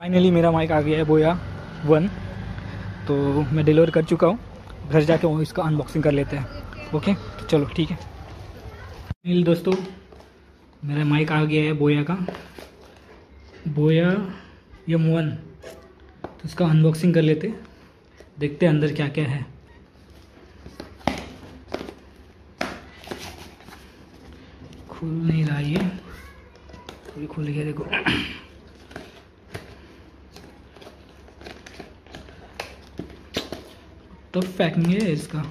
Finally मेरा mic आ गया है बोया वन तो मैं डिलीवर कर चुका हूँ। घर जाके वो इसका अनबॉक्सिंग कर लेते हैं। ओके तो चलो, ठीक है। फाइनली दोस्तों, मेरा माइक आ गया है बोया का। बोया यम वन तो इसका अनबॉक्सिंग कर लेते। देखते अंदर क्या क्या है। खुल नहीं रहा ये। खुल गया देखो। तो पैकिंग है इसका।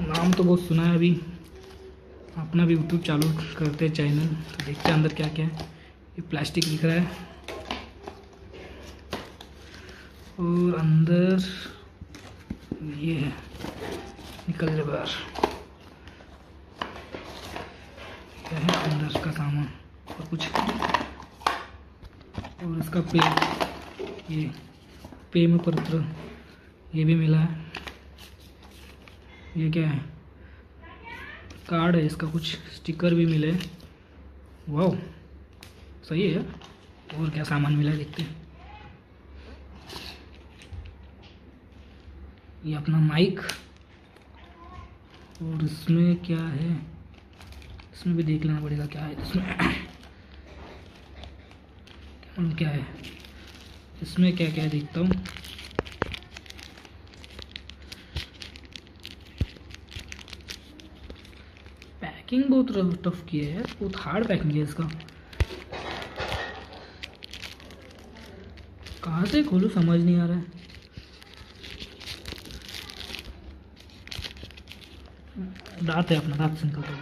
नाम तो बहुत सुना है अभी। अपना भी यूट्यूब चालू करते हैं चैनल तो देखते हैं अंदर क्या क्या है। ये प्लास्टिक दिख रहा है। और अंदर ये है। निकल जाए बाहर। क्या है अंदर का सामान और कुछ। और इसका पे ये पेम पत्र ये भी मिला है। ये क्या है? कार्ड है इसका, कुछ स्टिकर भी मिले। वाह सही है और क्या सामान मिला है, देखते ये अपना माइक और इसमें क्या है? इसमें भी देख लेना पड़ेगा क्या है इसमें। क्या है? इसमें क्या क्या देखता हूँ। पैकिंग बहुत टफ की है, बहुत हार्ड पैकिंग है इसका। कहाँ से खोलूँ, समझ नहीं आ रहा है। दांत है अपना दांत से निकलता है।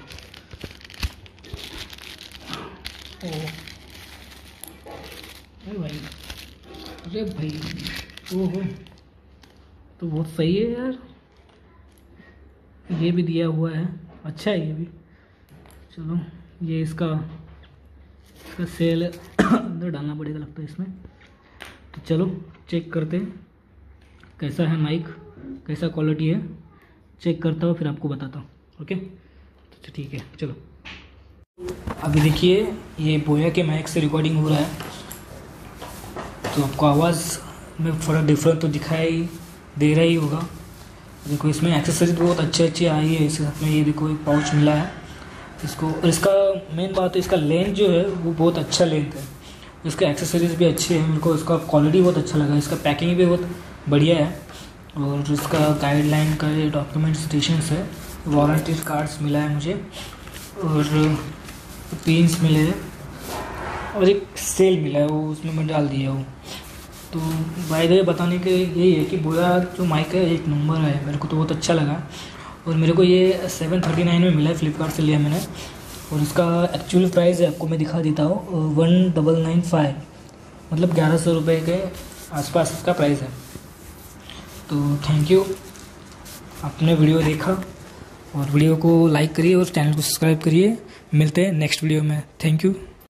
अरे भाई अरे भाई, ओहो। तो बहुत सही है यार। ये भी दिया हुआ है। अच्छा है ये भी। चलो, ये इसका इसका सेल अंदर डालना पड़ेगा लगता है इसमें। तो चलो चेक करते कैसा है माइक कैसा क्वालिटी है। चेक करता हूँ, फिर आपको बताता हूँ ओके तो ठीक है, चलो। अभी देखिए, ये बोया के माइक से रिकॉर्डिंग हो रहा है। तो आपको आवाज़ में थोड़ा डिफरेंट तो दिखाई दे रहा ही होगा। देखो, इसमें एक्सेसरीज बहुत अच्छे अच्छे आई है, इसके साथ में ये देखो, एक पाउच मिला है। इसको, और इसका मेन बात है, इसका लेंथ जो है, वो बहुत अच्छा लेंथ है। इसके एक्सेसरीज भी अच्छे हैं मेरे को इसका क्वालिटी बहुत अच्छा लगा इसका पैकिंग भी बहुत बढ़िया है। और इसका गाइडलाइन का ये स्टेशन है वारंटी कार्ड्स मिला है मुझे, और पिन्स मिले हैं, और एक सेल मिला है, वो उसमें मैं डाल दिया वो तो बाय बताने के यही है कि बोया जो माइक है, एक नंबर है, मेरे को तो बहुत अच्छा लगा। और मेरे को ये सेवन थर्टी नाइन में मिला है फ्लिपकार्ट से लिया मैंने। और इसका एक्चुअल प्राइस है आपको मैं दिखा देता हूँ वन डबल नाइन फाइव मतलब ग्यारह सौ रुपये के आसपास इसका प्राइस है। तो थैंक यू आपने वीडियो देखा और वीडियो को लाइक करिए और चैनल को सब्सक्राइब करिए। मिलते हैं नेक्स्ट वीडियो में। Thank you